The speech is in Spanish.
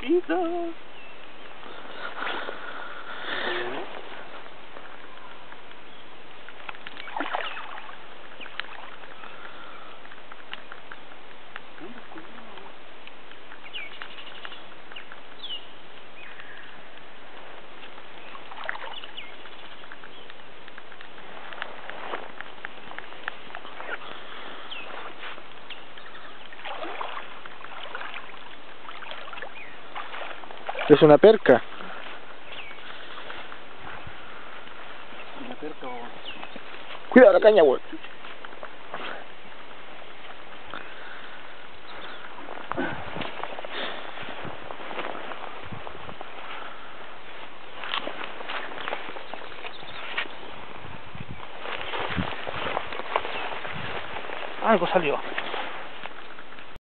pizza. Es una perca. Cuidado la caña, güey. Algo salió.